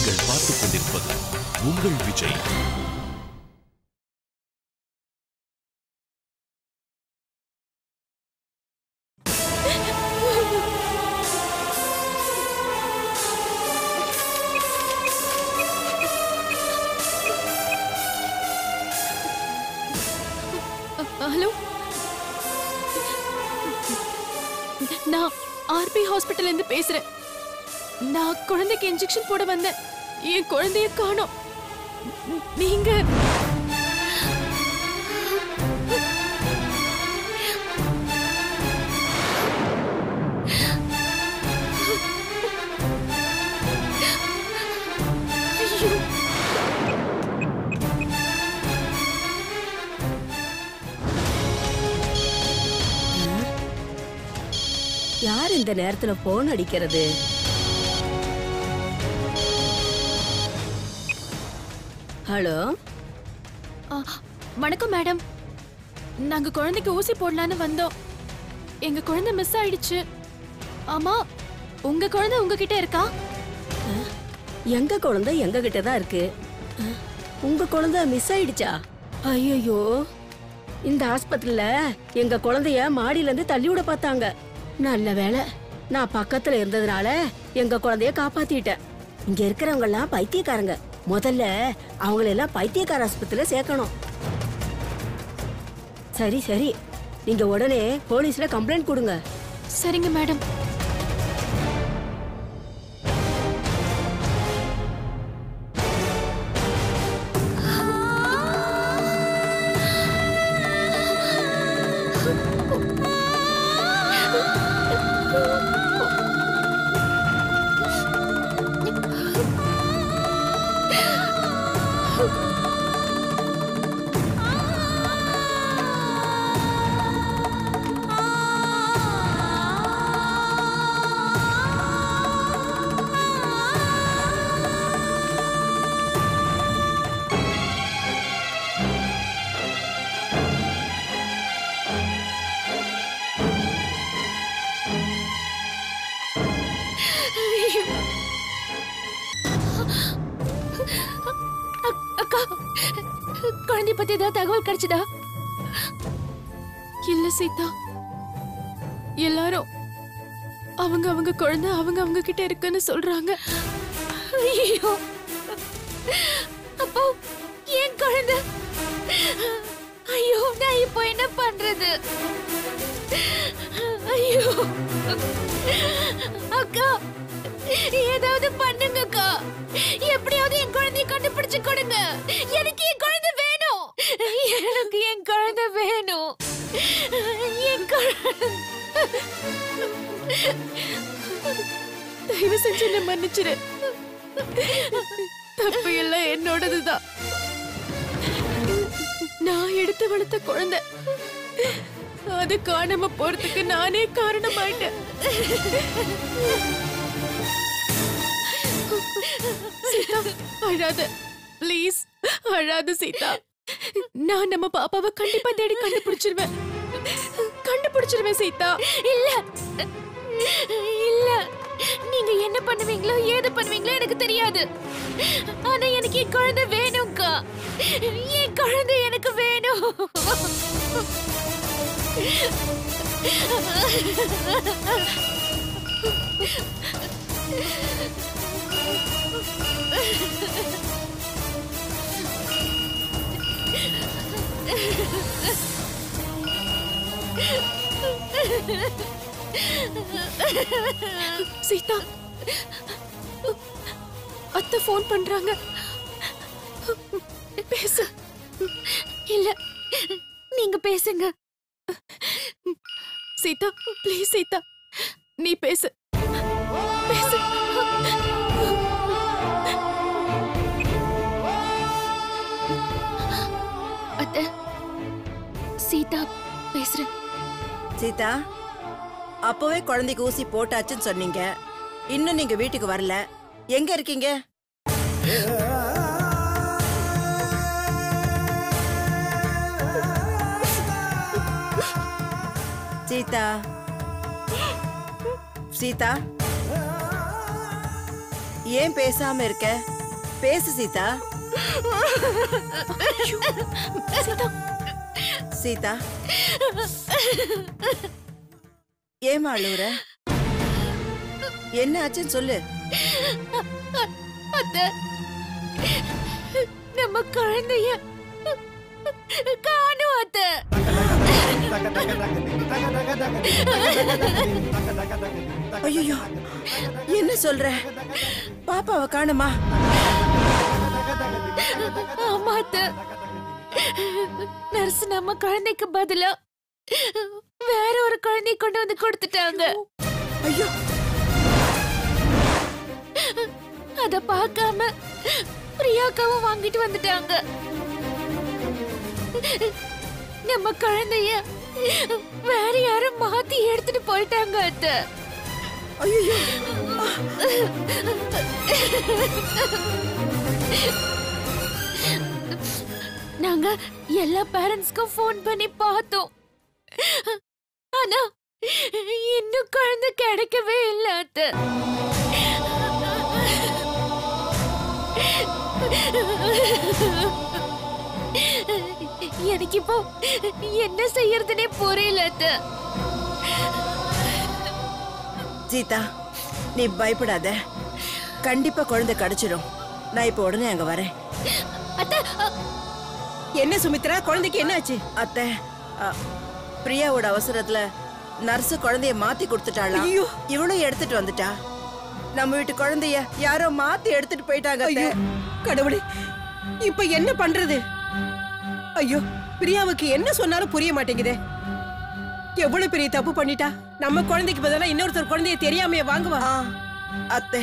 நீங்கள் பார்த்துக் கொண்டிருப்பது உங்கள் விஜய். ஹலோ? நான் ஆர்பி ஹாஸ்பிட்டல் இருந்து பேசுறேன். நான் குழந்தைக்கு இன்ஜெக்ஷன் போட வந்தேன். என் குழந்தைய காணோம். நீங்க யார் இந்த நேரத்துல போன் அடிக்கிறது? ஹலோ? வணக்கம் மேடம். நாங்க குழந்தைக்கு ஊசி போடலான்னு வந்தோம். எங்க குழந்தை மிஸ் ஆயிடுச்சு. ஆமா உங்க குழந்தை உங்ககிட்ட இருக்கா? எங்க குழந்தை எங்க கிட்ட தான் இருக்கு. உங்க குழந்தை மிஸ் ஆயிடுச்சா? ஐயோ இந்த ஆஸ்பத்திரியில எங்க குழந்தைய மாடியில இருந்து தள்ளி விட பார்த்தாங்க. நல்ல வேளை. நான் பக்கத்துல இருந்ததுனால எங்க குழந்தைய காப்பாத்திட்டேன். இங்க இருக்கிறவங்க எல்லாம் பைத்தியக்காரங்க. முதல்ல அவங்கள எல்லாம் பைத்தியக்கார ஆஸ்பத்திரியில சேர்க்கணும். சரி சரி. நீங்க உடனே போலீஸ்ல கம்ப்ளைண்ட் கொடுங்க. சரிங்க மேடம். கிடைச்சதா இல்ல சீதா. எல்லாரும் அவங்க அவங்க குழந்தை அவங்க அவங்க கிட்ட இருக்குன்னு சொல்றாங்க. ஐயோ. அப்போ என் குழந்தை? ஐயோ நான் இப்போ என்ன பண்றது? ஐயோ. அக்கா ஏதாவது பண்ணுங்க அக்கா எப்படியாவது என் குழந்தைய கண்டுபிடிச்சு கொடுங்க. தயவு செஞ்சு என்ன மன்னிச்சிரு. தப்பு எல்லாம் என்னோடதுதான். நான் எடுத்து வளர்த்த குழந்தை. அது காணாம போறதுக்கு நானே காரணமாயிட்டேன். அழாத. ப்ளீஸ் அழாத சீதா. நான் நம்ம பாப்பாவை கண்டிப்பா தேடி கண்டுபிடிச்சிருவேன். கண்டுபிடிச்சிருவேன் சீதா. இல்ல. இல்ல. நீங்க என்ன பண்ணுவீங்களோ ஏது பண்ணுவீங்களோ எனக்கு தெரியாது. ஆனா எனக்கு என் குழந்தை வேணும்க்கா. என் குழந்தை எனக்கு வேணும். சீதா அத்தை ஃபோன் பண்றாங்க. பேசு. இல்ல நீங்க பேசுங்க. சீதா ப்ளீஸ் சீதா நீ பேசு. பேசு. அத்தை சீதா பேசுறேன். சீதா அப்பவே குழந்தைக்கு ஊசி போட்டாச்சுன்னு சொன்னீங்க. இன்னும் நீங்க வீட்டுக்கு வரல. எங்க இருக்கீங்க? சீதா சீதா ஏன் பேசாம இருக்க? பேசு சீதா. சீதா. சீதா. ஏமா அழுவுற? என்ன ஆச்சுன்னு சொல்லு நம்ம குழந்தைய காணும் அத்தை. ஐயோ என்ன சொல்ற? பாப்பாவை காணுமா? ஆமா அத்தை. நர்ஸ் நம்ம குழந்தைக்கு பதிலா வேற ஒரு குழந்தை கொண்டு வந்து கொடுத்துட்டாங்க. ஐயோ. அத பார்க்காம பிரியாக்காவும் வாங்கிட்டு வந்துட்டாங்க. நம்ம குழந்தைய வேற யாரும் மாத்தி எடுத்துட்டு போயிட்டாங்க அத்தை. நாங்க எல்லா பேரண்ட்ஸ்க்கும் ஃபோன் பண்ணி பார்த்தோம். ஆனா இன்னும் குழந்தை கிடைக்கவே இல்ல அத்தை. எனக்கு இப்போ என்ன செய்யறதுனே புரியல அத்தை. சீதா நீ பயப்படாத. கண்டிப்பா குழந்தை கிடைச்சிடும் நான் இப்ப உடனே அங்க வரேன். அத்தை என்ன சுமித்ரா குழந்தைக்கு என்னாச்சு? அத்தை அ, பிரியாவோட அவசரத்துல நர்ஸ் குழந்தைய மாத்தி கொடுத்துட்டாளா? ஐயோ. இவளும் எடுத்துட்டு வந்துட்டா. நம்ம வீட்டு குழந்தைய யாரோ மாத்தி எடுத்துட்டு போயிட்டாங்க. ஐயோ கடவுளே இப்ப என்ன பண்றது? ஐயோ பிரியாவுக்கு என்ன சொன்னாலும் புரிய மாட்டேங்குதே. எவ்வளவு பெரிய தப்பு பண்ணிட்டா? நம்ம குழந்தைக்கு பதிலா இன்னொருத்தர் குழந்தைய தெரியாமையே வாங்குவா? அத்தை.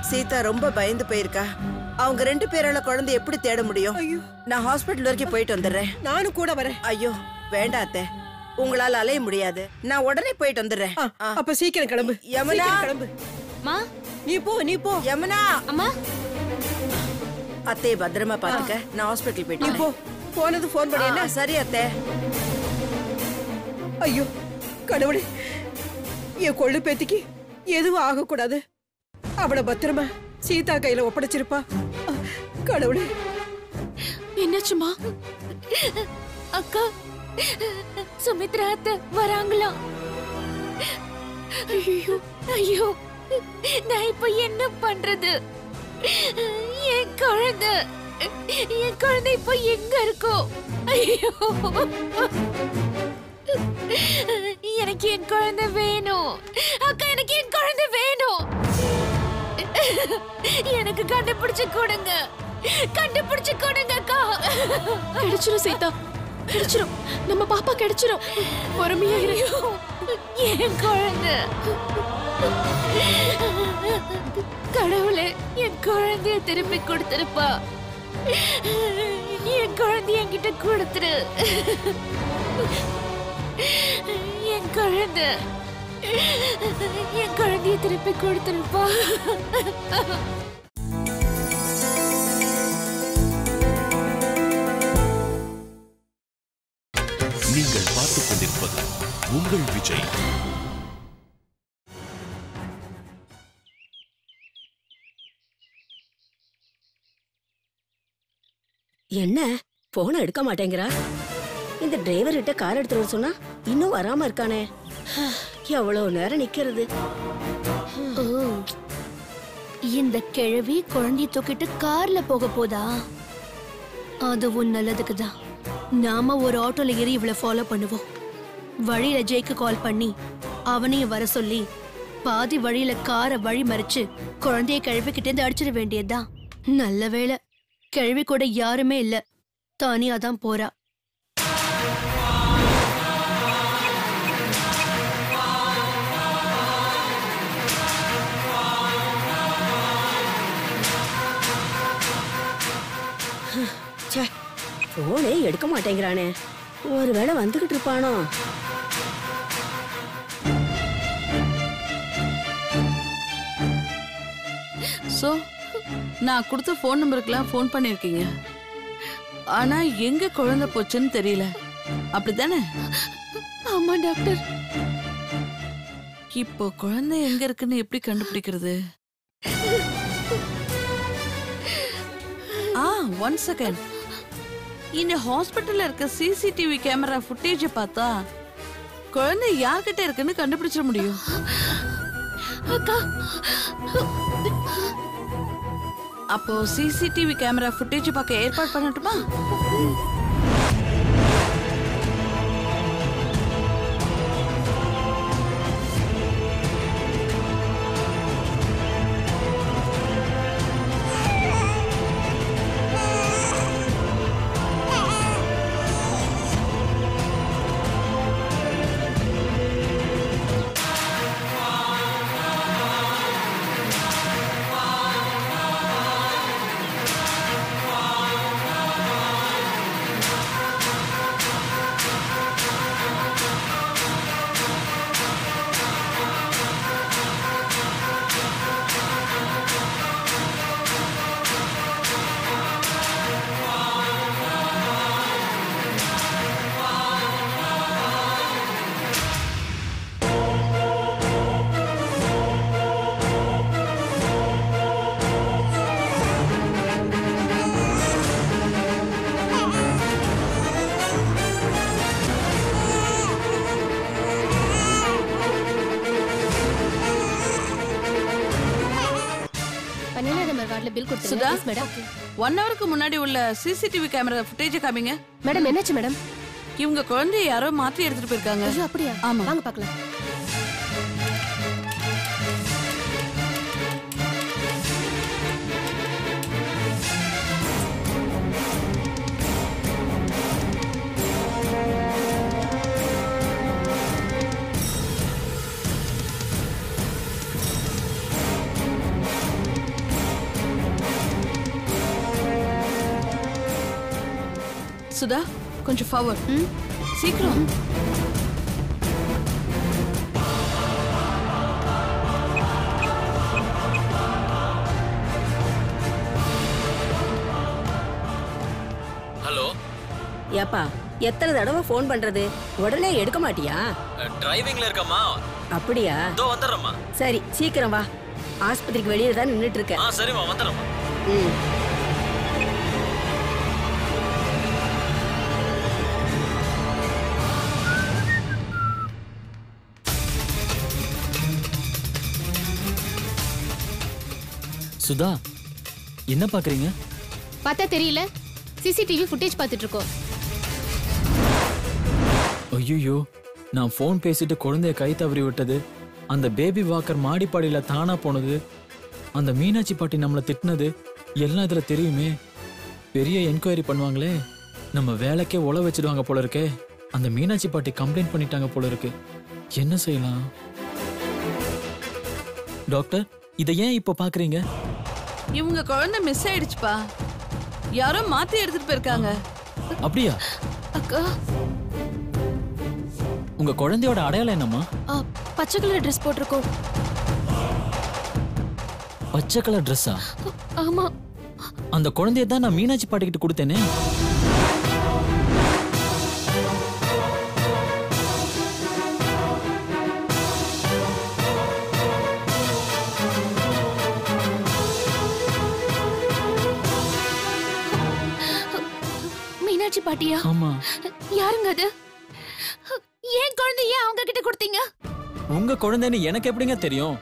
சீதா ரொம்ப பயந்து போயிருக்கா. அவங்க ரெண்டு பேரால குழந்தை எப்படி தேட முடியும்? ஐயோ. நான் ஹாஸ்பிட்டல் வரைக்கும் போயிட்டு வந்துடுறேன். நானும் கூட வரேன். ஐயோ வேண்டாம் அத்தை. உங்களால அலைய முடியாது. நான் உடனே போயிட்டு வந்துடுறேன். அப்ப சீக்கிரம் கிளம்பு. யமுனா. கிளம்பு. நீ போ நீ போ. யமுனா. அம்மா. அத்தையை பத்திரமா பாத்துக்க. நான் ஹாஸ்பிட்டல் போயிட்டு போ. போனது போன் பண்ணி வரேன். என்ன? ஆ, சரி அத்தை. ஐயோ கடவுளே. என் கொள்ளு பேத்திக்கு எதுவும் ஆகக்கூடாது. அவளை பத்திரமா. சீதா கையில ஒப்படைச்சிருப்பா. கடவுளே. என்னாச்சுமா? அக்கா சுமித்ரா அத்தை வராங்களா? ஐயோ ஐயோ நான் இப்ப என்ன பண்றது? என் குழந்தை என் குழந்தை இப்ப எங்க இருக்கோ? ஐயோ. எனக்கு என் குழந்தை வேணும். அக்கா எனக்கு என் குழந்தை வேணும். எனக்கு கண்டுபிடிச்சு கொடுங்க. கண்டுபிடிச்சு கொடுங்க அக்கா கிடைச்சிரும் சீதா. கிடைச்சிரும். நம்ம பாப்பா கிடைச்சிரும். பொறுமையா இரு. என் குழந்தை. கடவுளே என் குழந்தைய திருப்பி கொடுத்துருப்பா. என் குழந்தைய என்கிட்ட கொடுத்துரு. என் குழந்தை. என் குழந்தைய திருப்பி கொடுத்துருப்பா. நீங்கள் பார்த்துக் கொண்டிருப்பது உங்கள் விஜய். என்ன? போனை எடுக்க மாட்டேங்கிறா? இந்த டிரைவர் கிட்ட கார் எடுத்துட்டு சொன்னா இன்னும் வராம இருக்கானே. எவ்வளவு நேரம் நிக்கிறது. இந்த கிழவி குழந்தைய தூக்கிட்டு கார்ல போக போதா? அதுவும் நல்லதுக்கு தான். நாம ஒரு ஆட்டோல ஏறி இவளை ஃபாலோ பண்ணுவோம். வழியில ஜெய்க்கு கால் பண்ணி அவனையும் வர சொல்லி பாதி வழியில காரை வழி மறிச்சு குழந்தைய கிழவிக்கிட்டே இருந்து அடிச்சிட வேண்டியதுதான். நல்ல வேளை. கிழவி கூட யாருமே இல்ல. தானியா தான் போறா. போனே எடுக்க மாட்டேங்கிறானே. ஒருவேளை வந்துகிட்டு இருப்பானோ? ஸோ நான் கொடுத்த ஃபோன் நம்பருக்குலாம் ஃபோன் பண்ணியிருக்கீங்க ஆனா எங்க குழந்தை போச்சுன்னு தெரியல. அப்படிதானே ஆமா டாக்டர். இப்போ குழந்தை எங்க இருக்குன்னு எப்படி கண்டுபிடிக்கிறது? ஒன் செகண்ட் இந்த ஹாஸ்பிட்டல்ல இருக்க சிசிடிவி கேமரா ஃபுட்டேஜ பார்த்தா குழந்தை யார்கிட்ட இருக்குன்னு கண்டுபிடிச்சிட முடியும். அப்போ சிசிடிவி கேமரா ஃபுட்டேஜ் பார்க்க ஏற்பாடு பண்ணட்டுமா? வார்டில் பில் கொடுத்துருங்க. மேடம் ஒன் ஹவருக்கு முன்னாடி உள்ள சிசிடிவி கேமரா ஃபுட்டேஜ் காமிங்க. மேடம் என்னாச்சு மேடம் இவங்க குழந்தைய யாரோ மாத்தி எடுத்துட்டு போயிருக்காங்க. ஐயோ அப்படியா? ஆமா. வாங்க பார்க்கலாம். சுதா கொஞ்சம் ஃபார்வர்ட் சீக்கிரம். ஹலோ? ஏப்பா எத்தனை தடவை ஃபோன் பண்றது? உடனே எடுக்க மாட்டியா? டிரைவிங்ல இருக்கம்மா. அப்படியா? இதோ வந்துடுறேம்மா. சரி சீக்கிரம் வா. ஆஸ்பத்திரிக்கு வெளியே தான் நின்னுட்டு இருக்க ஆ சரிம்மா வந்துடுறேம்மா. ம். சுதா என்ன பாக்குறீங்க பார்த்தா தெரியல. சிசிடிவி ஃபுட்டேஜ் பார்த்துட்டு இருக்கோம் ஐயோ நான் ஃபோன் பேசிட்டு குழந்தைய கை தவறி விட்டது. அந்த பேபி வாக்கர் மாடிப்பாடியில தானா போனது. அந்த மீனாட்சி பாட்டி நம்மளை திட்டினது. எல்லாம் இதுல தெரியுமே. பெரிய என்கொயரி பண்ணுவாங்களே. நம்ம வேலைக்கே உழ வச்சிடுவாங்க போல இருக்கே. அந்த மீனாட்சி பாட்டி கம்ப்ளைண்ட் பண்ணிட்டாங்க போல இருக்கு. என்ன செய்யலாம்? டாக்டர் இதை ஏன் இப்போ பாக்குறீங்க இவங்க குழந்தை மிஸ் ஆயிடுச்சுப்பா. யாரோ மாத்தி எடுத்துட்டு போயிருக்காங்க. அப்படியா? அக்கா. உங்க குழந்தையோட அடையாளம் என்னம்மா? பச்சை கலர் ட்ரெஸ் போட்டிருக்கோம். பச்சை கலர் ட்ரெஸ்ஸா ஆமா. அந்த குழந்தைய தான் நான் மீனாட்சி பாட்டிக்கிட்ட கொடுத்தேனே. மீனாட்சி பாட்டியா? ஆமா. யாருங்க அது? ஏன் குழந்தை ஏன் அவங்க கிட்ட கொடுத்தீங்க? உங்க குழந்தைன்னு எனக்கு எப்படிங்க தெரியும்?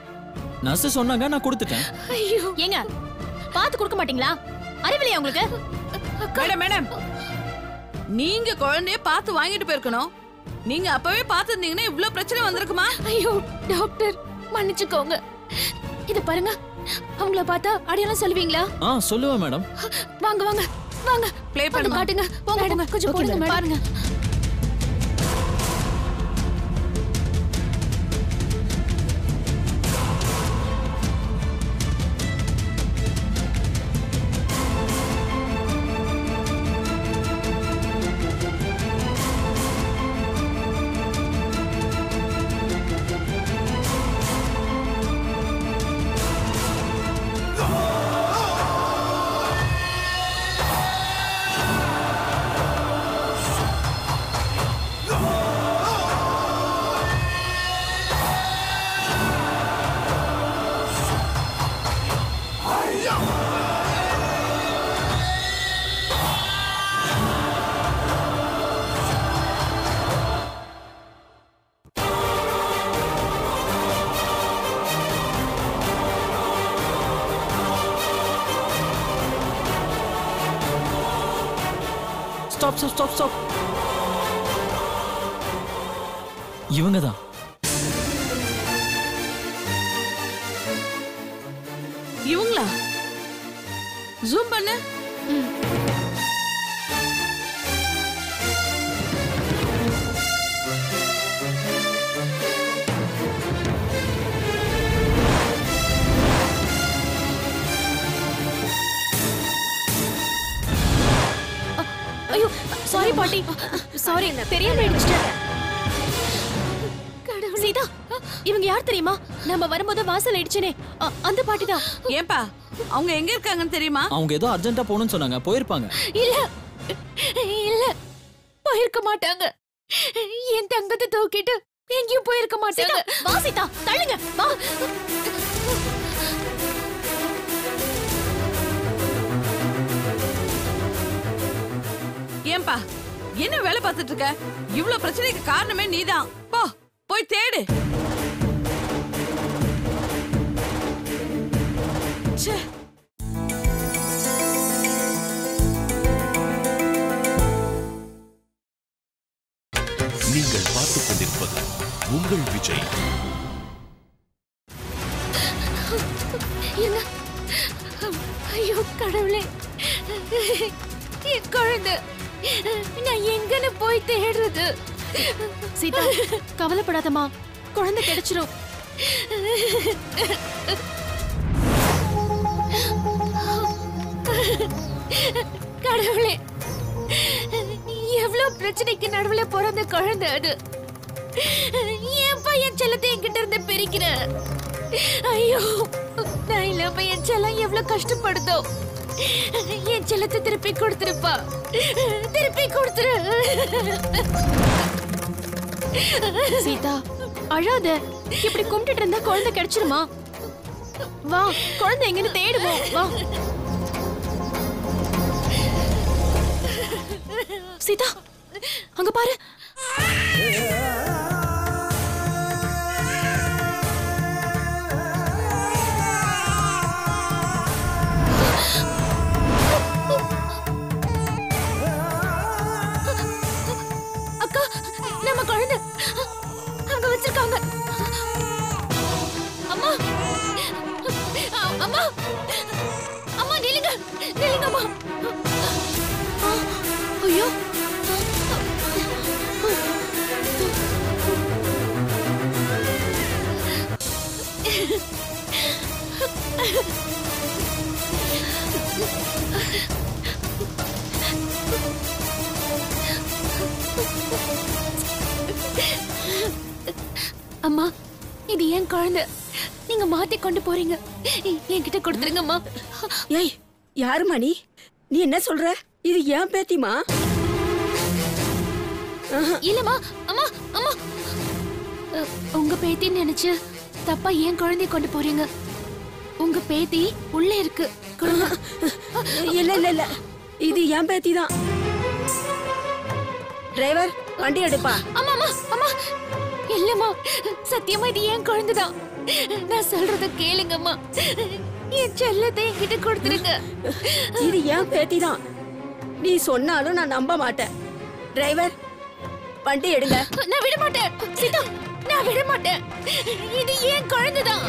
நர்ஸ் சொன்னாங்க நான் கொடுத்துட்டேன். ஐயோ. ஏங்க பார்த்து கொடுக்க மாட்டீங்களா? அறிவில்லையா உங்களுக்கு? Madam madam. நீங்க குழந்தைய பார்த்து வாங்கிட்டு போயிருக்கணும். நீங்க அப்பவே பார்த்துருந்தீங்கன்னா இவ்ளோ பிரச்சனை வந்திருக்குமா? ஐயோ டாக்டர் மன்னிச்சுக்கோங்க. இது பாருங்க அவங்கள பார்த்தா அடையாளம் சொல்லுவீங்களா? ஆ சொல்லுவேன் மேடம். வாங்க வாங்க. வாங்க. ப்ளே பண்ணுமா காட்டுங்க. போங்க கொஞ்சம். பாருங்க. ஸ்டாப் ஸ்டாப் ஸ்டாப் ஸ்டாப் இவங்க தான் பாட்டி. சாரி தெரியாம இடிச்சிட்டேன் சீதா இவங்க யார் தெரியுமா? நம்ம வரும்போது வாசல் இடிச்சனே. அ- அந்த பாட்டி தான். ஏன்பா அவங்க எங்க இருக்காங்கன்னு தெரியுமா? அவங்க ஏதோ அர்ஜென்ட்டா போகணும்னு சொன்னாங்க போயிருப்பாங்க. இல்ல இல்ல போயிருக்க மாட்டாங்க. என் தங்கத்தை தூக்கிட்டு எங்கேயும் போயிருக்க மாட்டாங்க வா சீதா தள்ளுங்க. வா. ஏன்பா என்ன வேலை பார்த்துட்டு இருக்க? இவ்ளோ பிரச்சனைக்கு காரணமே நீதான். போ போய் தேடு. ச்சே. நீங்கள் பார்த்துக் கொண்டிருப்பது உங்கள் விஜய். என்ன? ஐயோ கடவுளே. என் குழந்தை. நான் எங்கன்னு போய் தேடுறது? சீதா கவலைப்படாதம்மா. குழந்தை கிடைச்சிரும். கடவுளே எவ்வளவு பிரச்சனைக்கு நடுவுல பிறந்த குழந்தை அது? என் பையன் செல்லத்தை என்கிட்ட இருந்து பிரிக்கிற ஐயோ நான் இல்லாம என் செல்லம் எவ்வளவு கஷ்டப்படுதோ. என் செல்லத்தை திருப்பி கொடுத்துருப்பா. திருப்பி கொடுத்துரு. சீதா அழாத. இப்படி கும்பிட்டுட்டு இருந்தா குழந்தை கிடைச்சிருமா? வா குழந்தை எங்கன்னு தேடுவோம். வா. சீதா அங்க பாரு. ஏய் யாரும்மா நீ நீ என்ன சொல்ற? இது ஏன் பேத்திமா? இல்லம்மா அம்மா அம்மா. உங்க பேத்தின்னு நினைச்சு தப்பா ஏன் குழந்தைய கொண்டு போறீங்க? உங்க பேத்தி உள்ள இருக்கு. இல்ல இல்ல இல்ல. இது என் பேத்தி தான் டிரைவர் வண்டி எடுப்பா. அம்மா அம்மா அம்மா. இல்லம்மா சத்தியமா இது ஏன் குழந்தைதான்? நான் சொல்றத கேளுங்கம்மா. என் செல்லத்தை என்கிட்ட கொடுத்துருங்க. இது ஏன் பேத்தி தான். நீ சொன்னாலும் நான் நம்ப மாட்டேன். டிரைவர் வண்டி எடுங்க. நான் விட மாட்டேன். சீதா நான் விட மாட்டேன். இது ஏன் குழந்தைதான்.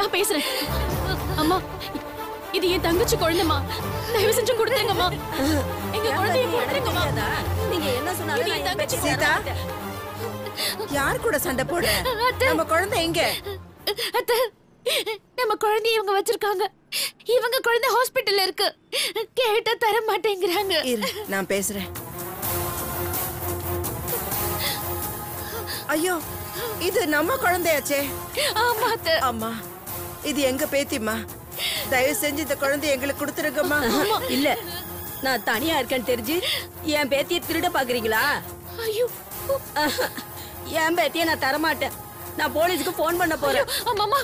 நான் பேசுறேன். அம்மா இது என் தங்கச்சி குழந்தைமா தயவு செஞ்சு கொடுத்துருங்கம்மா. எங்க குழந்தைய கொடுத்துருங்கம்மா நீங்க என்ன சொன்னாலும் என் தங்கச்சி சீதா யார் கூட சண்டை போட? நம்ம குழந்தை எங்க? அத்த நம்ம குழந்தைய இவங்க வச்சிருக்காங்க. இவங்க குழந்தை ஹாஸ்பிட்டல்ல இருக்கு. கேட்டா தர மாட்டேங்கிறாங்க. நான் பேசுறேன். ஐயோ இது நம்ம குழந்தையாச்சே. ஆமா அம்மா. இது எங்க பேத்திம்மா? தயவு செஞ்சு இந்த குழந்தை எங்களுக்கு கொடுத்துருங்கம்மா. இல்ல. நான் தனியா இருக்கேன்னு தெரிஞ்சு என் பேத்திய திருட பாக்குறீங்களா? ஐயோ. என் பேத்திய நான் தரமாட்டேன். நான் போலீஸுக்கு ஃபோன் பண்ண போறேன். அம்மாமா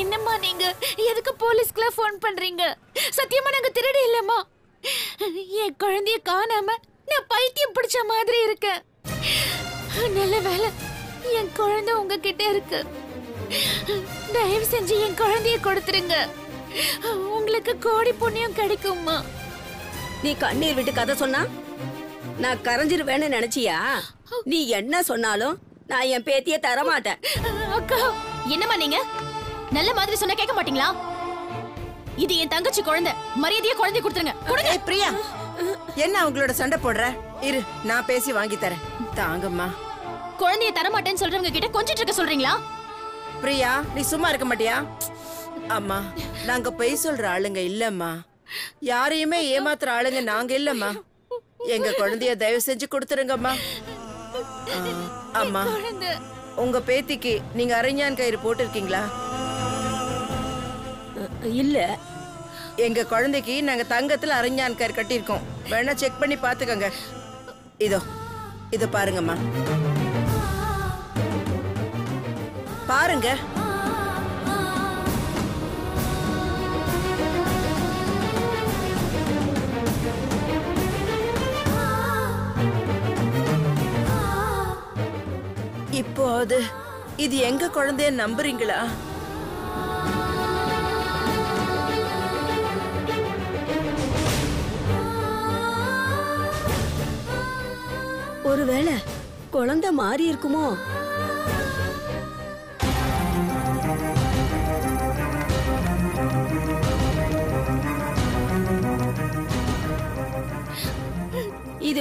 என்னம்மா நீங்க? எதுக்கு போலீஸ்க்குலாம் ஃபோன் பண்றீங்க? சத்தியமா நாங்க திருடி இல்லம்மா. என் குழந்தைய காணாம நான் பைத்தியம் பிடிச்ச மாதிரி இருக்கேன். நல்ல வேலை என் குழந்தை உங்ககிட்ட இருக்கு. தயவு செஞ்சு என் குழந்தைய கொடுத்துருங்க. உங்களுக்கு கோடி புண்ணியம் கிடைக்கும்மா நீ கண்ணீர் விட்டு கதை சொன்னா? நான் கரைஞ்சிருவேன்னு நினைச்சியா? நீ என்ன சொன்னாலும் நான் என் பேத்திய தர மாட்டேன் அக்கா என்னம்மா நீங்க? நல்ல மாதிரி சொன்னா கேட்க மாட்டீங்களா? இது என் தங்கச்சி குழந்தை. மரியாதையா குழந்தை கொடுத்துருங்க. கொடுங்க. பிரியா. என்ன அவங்களோட சண்டை போடுற? இரு நான் பேசி வாங்கி தரேன். தாங்கம்மா. குழந்தைய தர மாட்டேன்னு சொல்றவங்க கிட்ட கொஞ்சிட்டு இருக்க சொல்றீங்களா? பிரியா நீ சும்மா இருக்க மாட்டியா? அம்மா நாங்க பொய் சொல்ற ஆளுங்க இல்லம்மா. யாரையுமே ஏமாத்துற ஆளுங்க நாங்க இல்லம்மா. எங்க குழந்தைய தயவு செஞ்சு கொடுத்துருங்கம்மா. அம்மா உங்க பேத்திக்கு நீங்க அரஞ்சான் கயிறு போட்டிருக்கீங்களா? இல்ல. எங்க குழந்தைக்கு நாங்க தங்கத்துல அரஞ்சான் கயிறு கட்டியிருக்கோம். வேணா செக் பண்ணி பாத்துக்கோங்க இதோ இத பாருங்கம்மா. பாருங்க. இப்போ அது இது எங்க குழந்தைய நம்புறீங்களா? ஒருவேளை குழந்தை மாறி இருக்குமோ?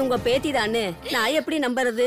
உங்க பேத்தி தானே நான் எப்படி நம்புறது?